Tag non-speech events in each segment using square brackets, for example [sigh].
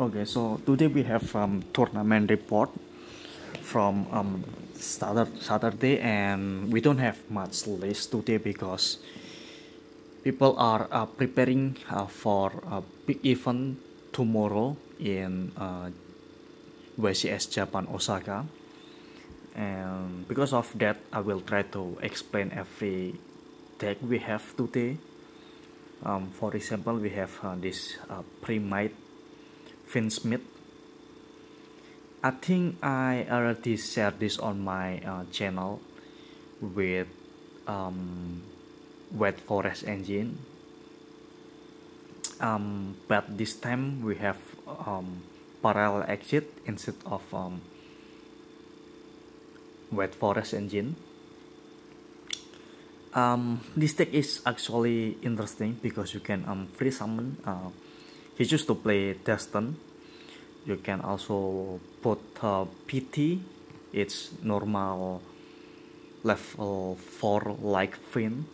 Okay, so today we have um, tournament report from um, Saturday, and we don't have much list today because people are uh, preparing uh, for a big event tomorrow in uh, WCS Japan Osaka, and because of that, I will try to explain every deck we have today. Um, for example, we have uh, this uh, Primite Fiendsmith. I think I already shared this on my uh, channel with um, White Forest engine. Um, but this time we have um, parallel exit instead of um, White Forest engine. Um, this deck is actually interesting because you can um, free summon uh, he used to play Destin. You can also put uh, PT, it's normal level 4 like Fin.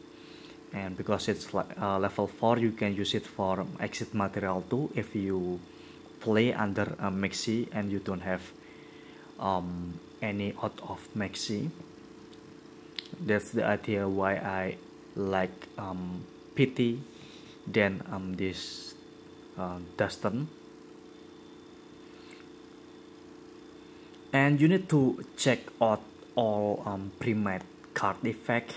And because it's uh, level 4, you can use it for exit material too if you play under a Maxi and you don't have um, any out of Maxi. That's the idea why I like um, PT than um, this uh, Dustin. And you need to check out all um, Primite card effect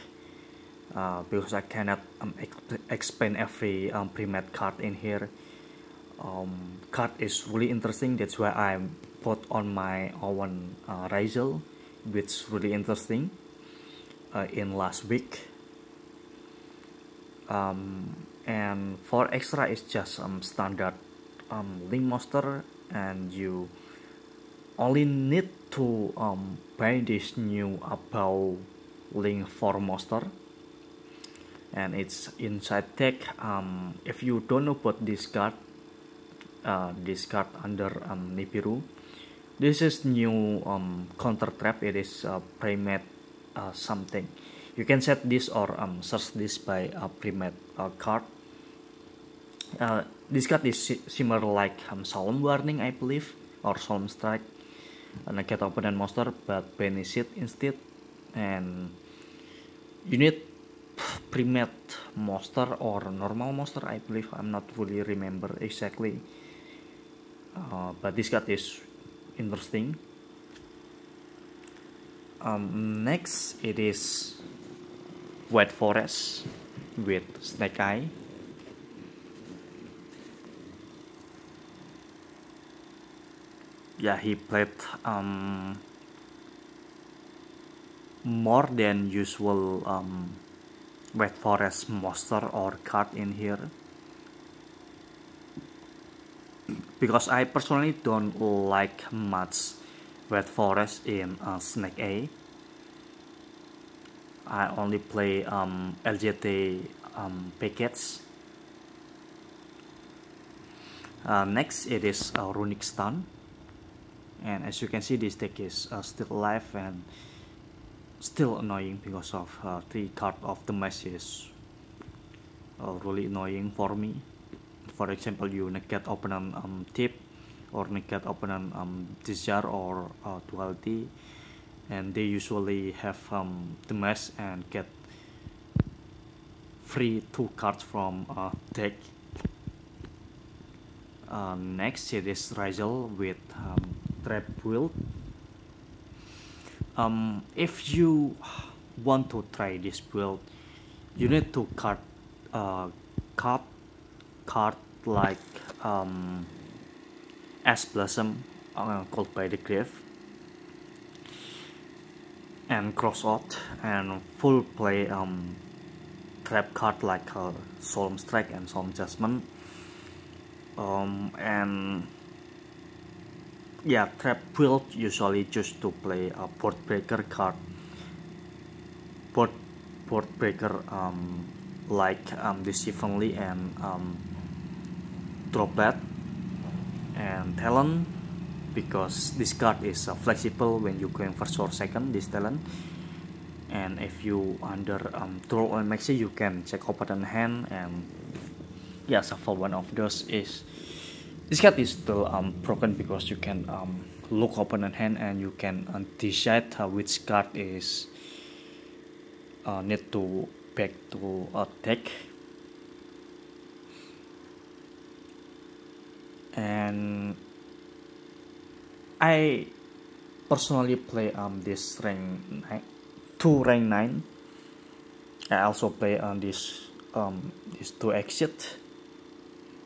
uh, because I cannot um, ex explain every um, Primite card in here. Um, card is really interesting. That's why I put on my own uh, Ryzeal which really interesting uh, in last week. Um, and for extra it's just um, standard um, link monster and you only need to um, buy this new about link for monster and it's inside deck um, if you don't know about this card uh, this card under um, Nibiru this is new um, counter trap. It is uh, Primite uh, something. You can set this or um, search this by a Primite uh, card uh, this card is similar like um, Solemn Warning I believe or Solemn Strike. And get opponent monster but banish it instead. And you need Primite monster or normal monster I believe. I'm not fully remember exactly. Uh, but this card is interesting. Um, next it is White Forest with Snake Eye yeah he played um, more than usual um, White Forest monster or card in here. Because I personally don't like much White Forest in uh, Snake Eye. I only play um, LJT um, packets. Uh, next it is uh, Runic Stun and as you can see this deck is uh, still alive and still annoying because of uh, three card of the mesh is uh, really annoying for me. For example you negate opponent um, tip or negate opponent um, desire or uh, duality. And they usually have um, the mesh and get free two cards from uh, deck. Uh, next it is Ryzeal with um, trap build um, if you want to try this build you need to cut uh, cut card like um, Ash Blossom uh, called by the grave and cross out and full play um, trap card like uh, Solemn Strike and Solemn Judgment. Um, and yeah trap build usually choose to play a board breaker card. Board board breaker um, like um, this evenly and um, droplet and talent because this card is uh, flexible when you going first or second this talent and if you under um, draw or maxi you can check opponent hand and yeah shuffle one of those is this card is still um, broken because you can um, look opponent hand and you can uh, decide uh, which card is uh, need to back to attack and I personally play um this rank nine, two rank nine. I also play on this um this two exit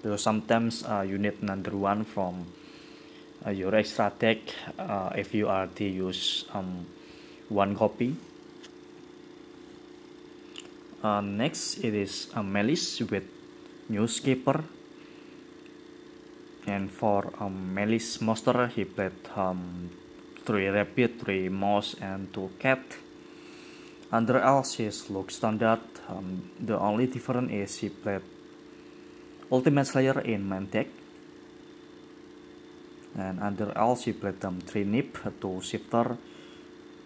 because sometimes uh, you need another one from uh, your extra deck uh, if you are to use um one copy. Uh, next it is a Malice with Newskeeper. And for um, Malice monster he played um, 3 rabbit, 3 mouse and 2 cat. Under else is look standard. Um, the only difference is he played ultimate slayer in main deck and under else he played um, 3 nip, 2 shifter.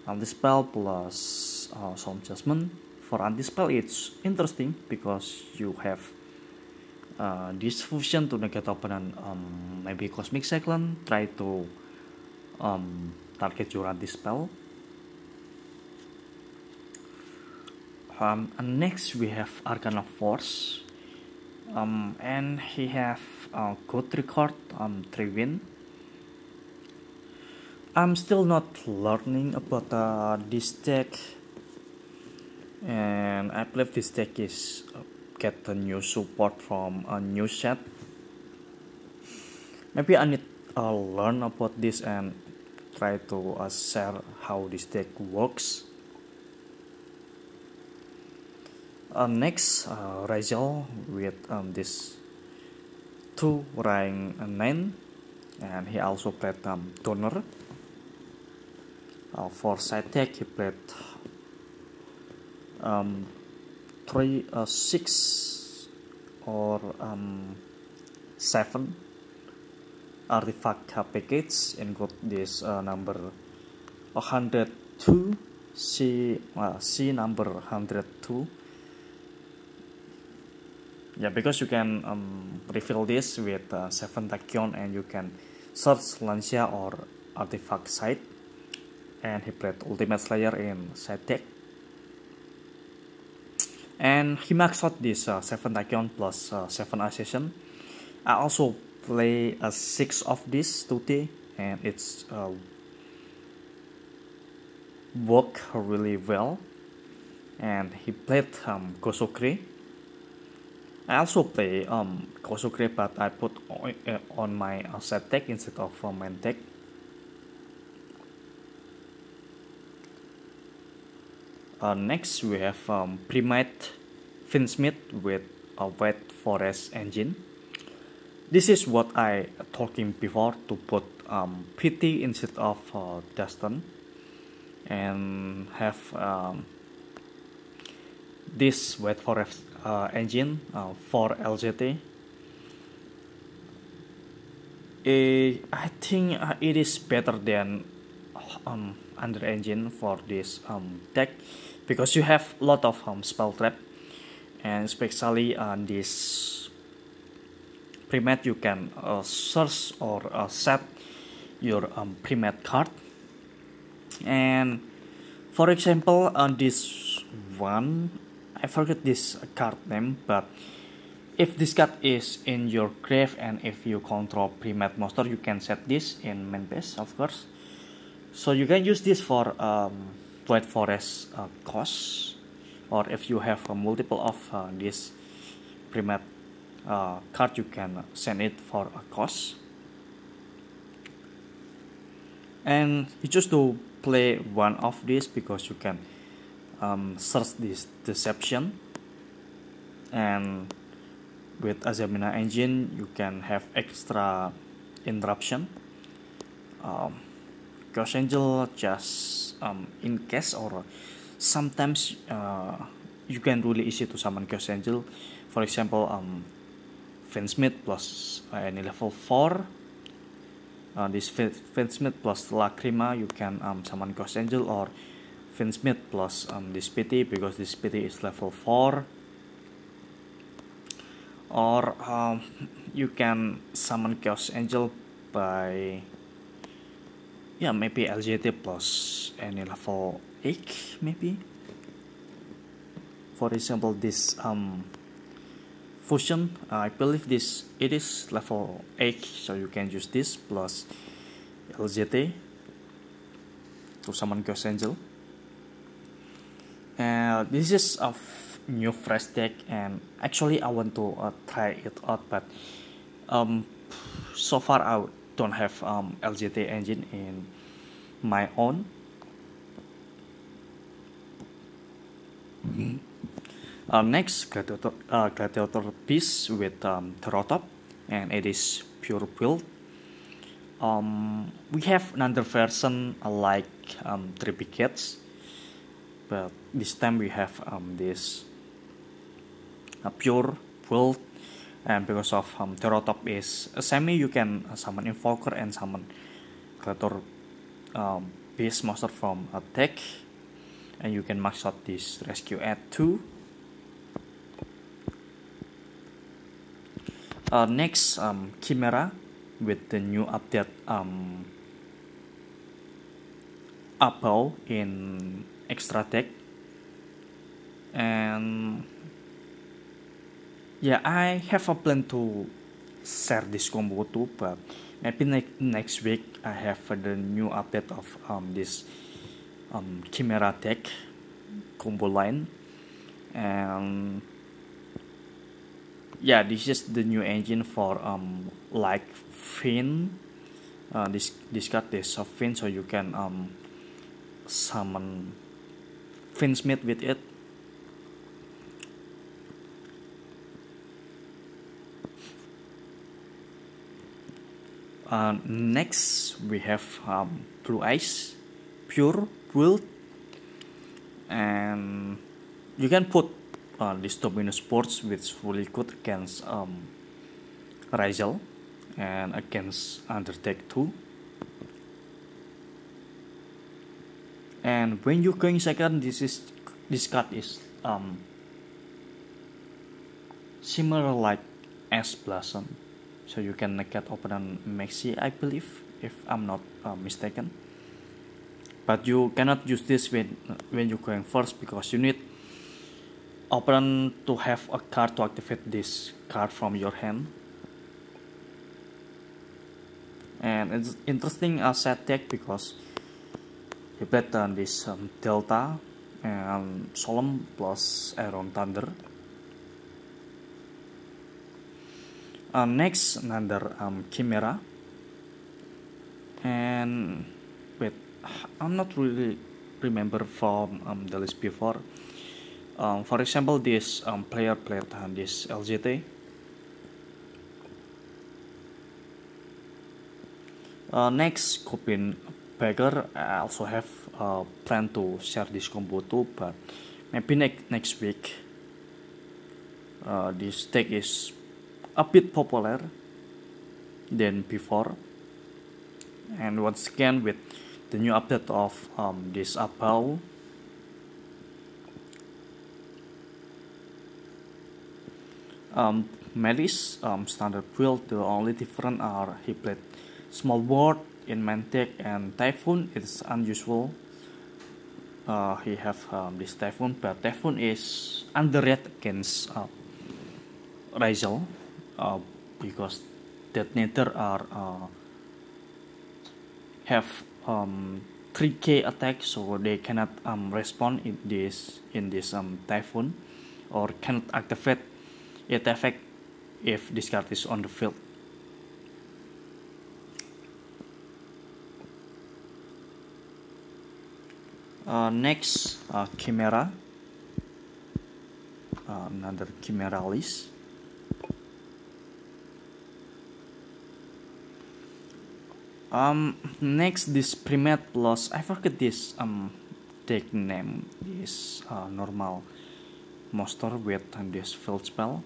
Anti-spell plus uh, some adjustment for anti-spell it's interesting because you have uh, this fusion to negate opponent um, maybe cosmic cyclone. Try to um, target your anti spell um, and next we have Arcana Force um, and he have a good record um, 3 win I'm still not learning about uh, this deck and I believe this deck is uh, get a new support from a new set maybe I need to uh, learn about this and try to uh, share how this deck works uh, next uh, Rachel with um, this two rank 9 and he also played um, Donor uh, for side deck he played um, three uh, six or um, seven artifact package include this uh, number 102 C uh, C number 102 yeah because you can um, refill this with uh, 7 tachyon and you can search Lancea or artifact site and he played ultimate slayer in side deck and he maxed out this uh, 7 Tachyon plus uh, 7 Ascension. I also play a 6 of this today and it's uh, work really well and he played um, Gosokri. I also play um, Gosokri but I put on, uh, on my set deck instead of uh, main deck Uh, next we have um, Primite Fiendsmith with a White Forest engine. This is what I talking before to put um, PT instead of uh, Destin and have um, this White Forest uh, engine uh, for LGT. Eh, I think uh, it is better than um, under engine for this um, deck because you have a lot of um, spell trap and especially on this Primite you can uh, search or uh, set your um, card and for example on this one I forget this card name but if this card is in your grave and if you control Primite monster you can set this in main base of course. So you can use this for um, white forest uh, cost or if you have a multiple of uh, this Primite uh, card you can send it for a cost and you choose to play one of these because you can um, search this deception and with Azamina engine you can have extra interruption um, Ghost Angel just um, in case or sometimes uh, you can really easy to summon Ghost Angel. For example, um, Fiendsmith plus uh, any level 4. Uh, this Fiendsmith plus Lacrima, you can um, summon Ghost Angel or Fiendsmith plus um, this PT because this PT is level 4. Or um, you can summon Chaos Angel by yeah maybe LJT plus any level 8 maybe for example this um fusion uh, I believe this it is level 8 so you can use this plus LJT to summon Chaos Angel and this is a new fresh deck and actually I want to uh, try it out but um, so far I don't have um, LJT engine in my own. Mm-hmm. uh, next gladiator, uh, gladiator piece with um, Terotop and it is pure build. Um, we have another version uh, like um, Tripicates but this time we have um, this uh, pure build and because of um, Terotop is a semi you can uh, summon Invoker and summon Creator um, base monster from a deck and you can max out this rescue at 2 uh, next um, Chimera with the new update um, Apple in extra tech. And yeah I have a plan to share this combo too but maybe ne- next week I have the new update of um, this um, Chimera tech combo line. And yeah this is the new engine for um, like fin. Uh, this this card is a Finn so you can um, summon Fiendsmith with it. Uh, next we have um, blue eyes pure wild and you can put uh, this Dominus Sports which fully good against um, Ryzeal and against Undertake 2 and when you going second this is this card is um, similar like Ash Blossom. So you can get opponent maxi I believe if I'm not uh, mistaken. But you cannot use this when when you're going first because you need open to have a card to activate this card from your hand. And it's interesting as set deck because played on this um, Delta and Solemn plus Aeron Thunder. Uh, next another um, chimera and wait I'm not really remember from um, the list before. Um, for example this um, player played on this LJT uh, next Copin Bagger I also have a plan to share this combo too but maybe next next week uh, this deck is a bit popular than before. And once again with the new update of um, this Apple um, Melis um, standard build the only different are he played small board in Mantic and Typhoon it's unusual. Uh, he have um, this Typhoon but Typhoon is underrated against uh, Ryzeal uh, because detonator are uh, have um, 3k attack so they cannot um, respond in this in this um, typhoon or cannot activate it effect if this card is on the field uh, next uh, chimera. Uh, another chimera list. Um next this Primite plus. I forget this um deck name this uh, normal monster with this field spell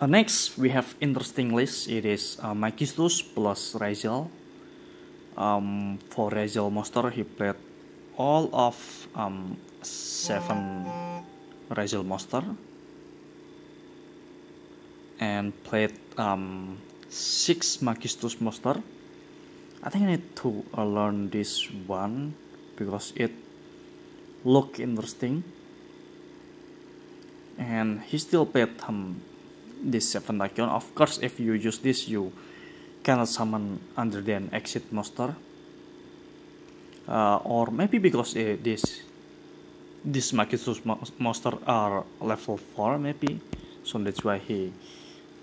uh, next we have interesting list. It is uh, Magistus plus Ryzeal um, for Ryzeal monster he played all of um, seven Ryzeal Monster. And played um, six Magistus Monster. I think I need to uh, learn this one because it look interesting. And he still played um, this 7 icon. Of course if you use this you cannot summon under the exit monster uh, or maybe because uh, this this Magistus monster are level 4 maybe. So that's why he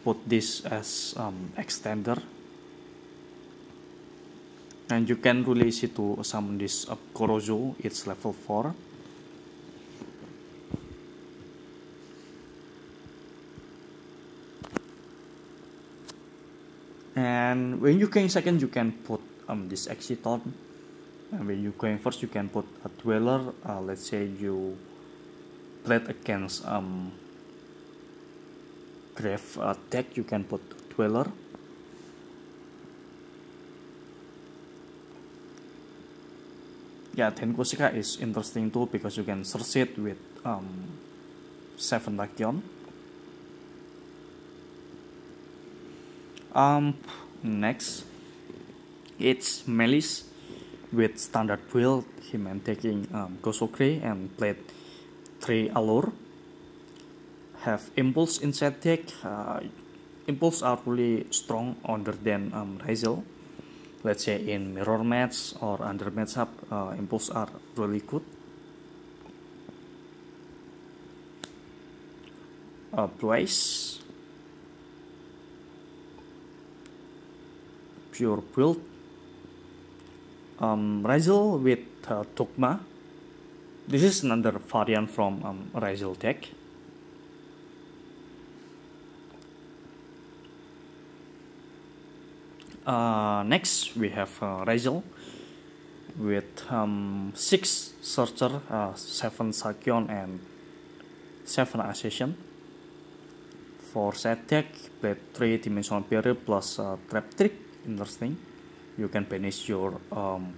put this as um, extender. And you can really easy to summon this uh, Korozu. It's level 4 and when you going second you can put um, this Exciton and when you going first you can put a dweller. Uh, let's say you played against um, grave uh, deck you can put dweller. Yeah Tenkosika is interesting too because you can search it with um, 7 Tachyon um, next it's Melis with standard build him and taking um, Gosokri and played 3 Allure. Have impulse inside deck uh, impulse are really strong under than um, Ryzeal let's say in mirror match or under matchup uh, impulse are really good. Uh, place pure build um, Ryzeal with uh, Togma this is another variant from um, Ryzeal deck uh, next we have uh, with um, 6 Searcher, uh, 7 Tachyon and 7 Ascension for set deck play 3 dimensional barrier plus uh, trap trick interesting you can banish your um,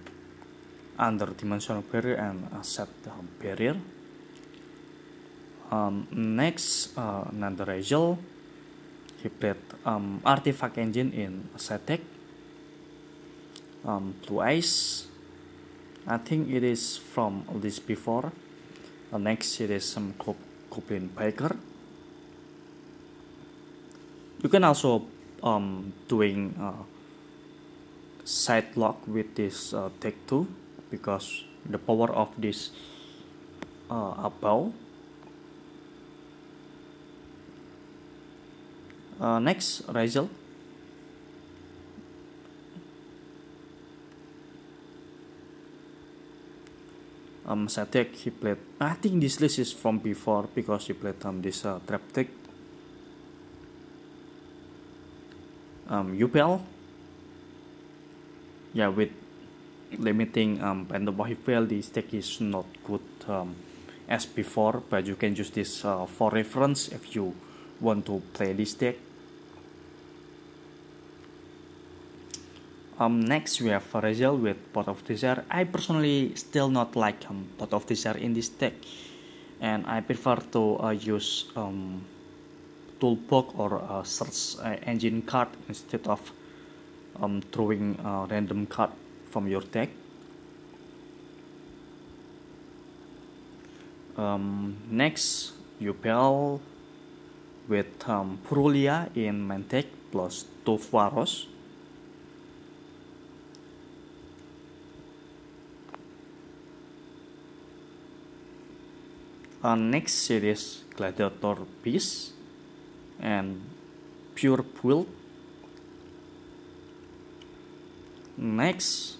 under dimensional barrier and set um, barrier. Um, next uh, another Ryzeal he played um, artifact engine in set um, blue eyes. I think it is from this before. Uh, next it is some goblin biker you can also um, doing uh, side lock with this uh, tech 2 because the power of this uh, above uh, next Ryzeal um, Satek he played I think this list is from before because he played um, this uh, trap deck um, Yubel yeah with limiting um, Phantom Yubel this deck is not good um, as before but you can use this uh, for reference if you want to play this deck Um, next we have Ryzeal with Pot of Desire. I personally still not like um, Pot of Desire in this deck, and I prefer to uh, use um, toolbox or uh, search uh, engine card instead of um, throwing a random card from your deck. Um, next, Yubel with um, Purulia in main deck plus two Varos. uh, next series gladiator beast and pure build next.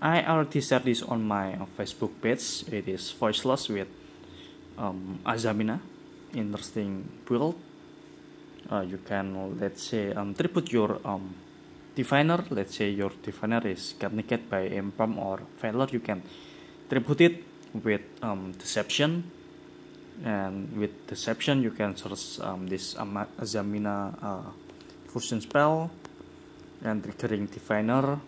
I already shared this on my Facebook page. It is voiceless with um, Azamina. Interesting build uh, you can let's say um, tribute your um, diviner let's say your diviner is naked by Empam or Valor you can tribute it with um, deception. And with deception you can search um, this Azamina uh, fusion spell and triggering diviner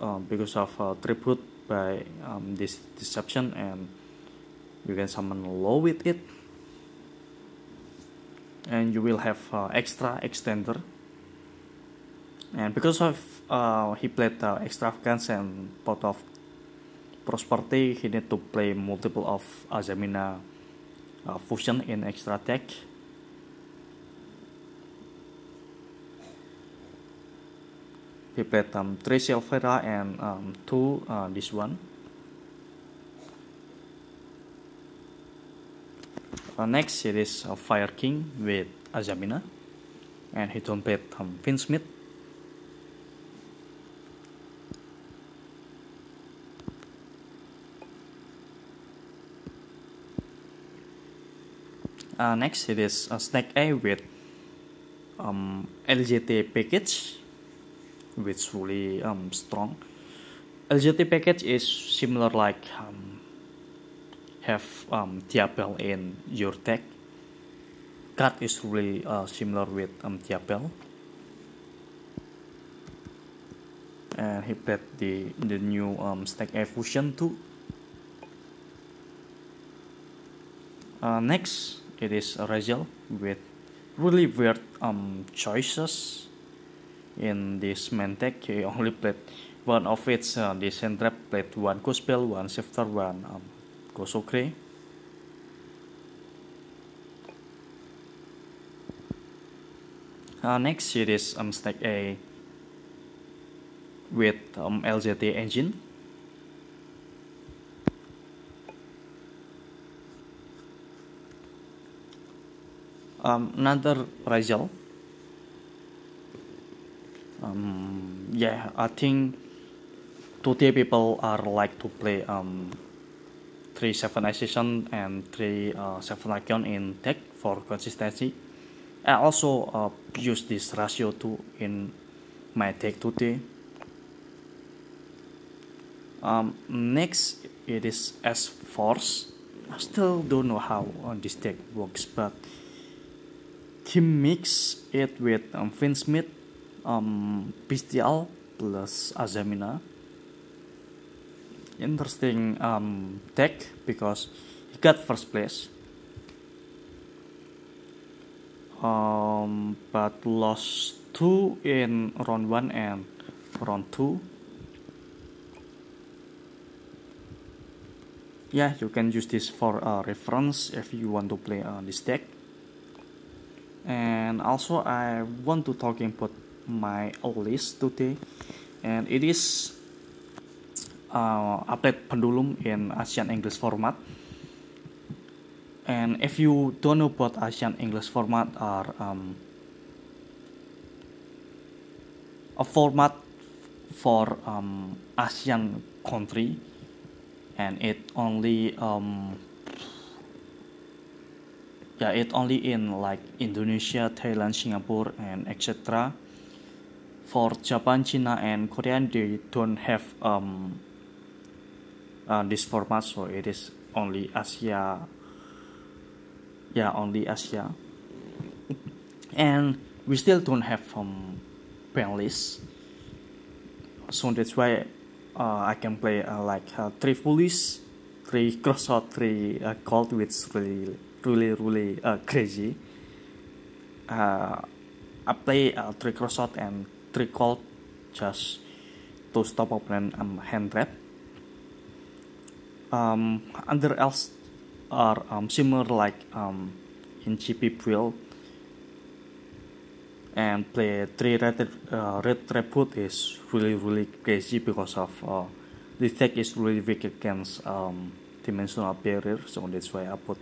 uh, because of uh, tribute by um, this deception and you can summon low with it. And you will have uh, extra extender. And because of uh, he played uh, extravagance and pot of prosperity he need to play multiple of Azamina uh, fusion in extra deck he played um, 3 Silvera and um, 2 uh, this one. Uh, next it is uh, Fire King with Azamina and he don't play um, Fiendsmith. Uh, next it is a Snake Eye with um, LGT package which really um, strong. LGT package is similar like um, have um, Diabel in your deck. Card is really uh, similar with um, Diabel. And he played the the new um, Snake Eye fusion too. Uh, next it is Ryzeal with really weird um, choices in this main deck. He only played one of its uh, the Sentrap played one Cospel, one Shifter, one um. Uh, next is um, Stack A with um, LZT engine. um, another result um, yeah I think today people are like to play um, 3 7 ascension and 3 uh, 7 icon in deck for consistency. I also uh, use this ratio too in my deck today um, next it is S force. I still don't know how uh, this deck works but he mix it with um, Fiendsmith, um, Bestial plus Azamina. Interesting um, deck because he got first place. Um, but lost two in round one and round two. Yeah, you can use this for uh, reference if you want to play uh, this deck and also I want to talk about my list today. And it is uh, update pendulum in Asian English format. And if you don't know about Asian English format are um, a format for um, Asian country and it only um, yeah it only in like Indonesia Thailand Singapore and etc for Japan China and Korean, they don't have um, uh, this format so it is only Asia. Yeah only Asia. And we still don't have um, pen list. So that's why uh, I can play uh, like uh, three foolish three crossroad three uh, which really really really uh, crazy. Uh, I play uh, three crossshot and call just to stop opponent um, hand trap. Um, other else are um, similar like um, in GP build and play three red uh, red tribute is really really crazy because of uh, the deck is really weak against um, dimensional barrier so that's why I put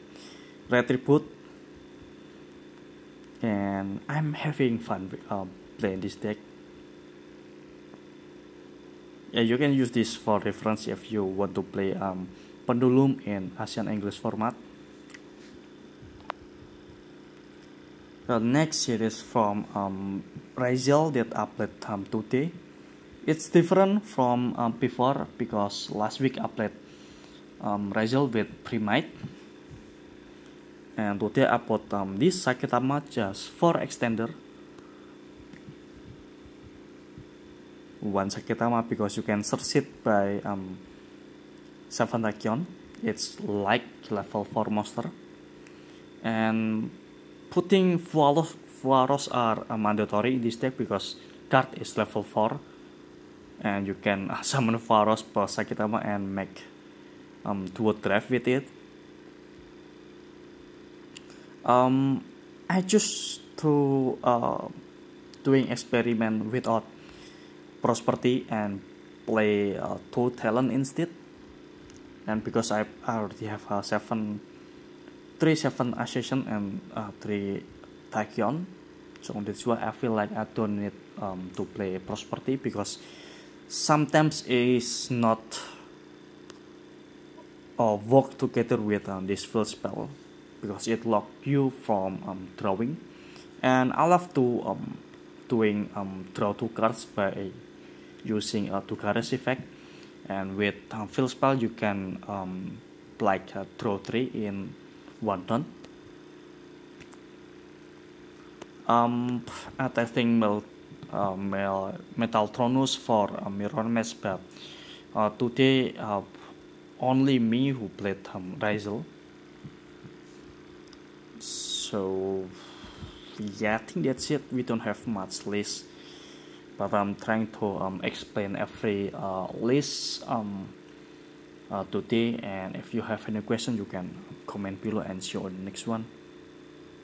retribute and I'm having fun with, um, playing this deck yeah you can use this for reference if you want to play um, Pendulum in Asian English format. The next series from um, Ryzeal that upload um, today it's different from um, before because last week I played um, Ryzeal with Primite and today I bought um, this Saitama just for extender one Saitama because you can search it by um, 7 Tachyon it's like level 4 monster. And putting Fuaros, Fuaros are uh, mandatory in this deck because card is level 4 and you can [laughs] summon Fuaros plus Saitama and make um, dual drive with it. Um, I choose to uh, doing experiment without prosperity and play uh, two talent instead. And because I already have uh, seven three seven ascension and uh, three tachyon so that's why I feel like I don't need um, to play prosperity because sometimes it's not uh, work together with um, this field spell because it lock you from um, drawing. And I love to um, doing um, draw two cards by using a Tugares effect. And with um, field spell you can um, like uh, draw three in one turn. Um, I think Mel, uh, Mel, Metaltronus for uh, Mirror Match but uh, today uh, only me who played um, Ryzeal so yeah I think that's it. We don't have much list but I'm trying to um, explain every uh, list um, uh, today. And if you have any question you can comment below and see on the next one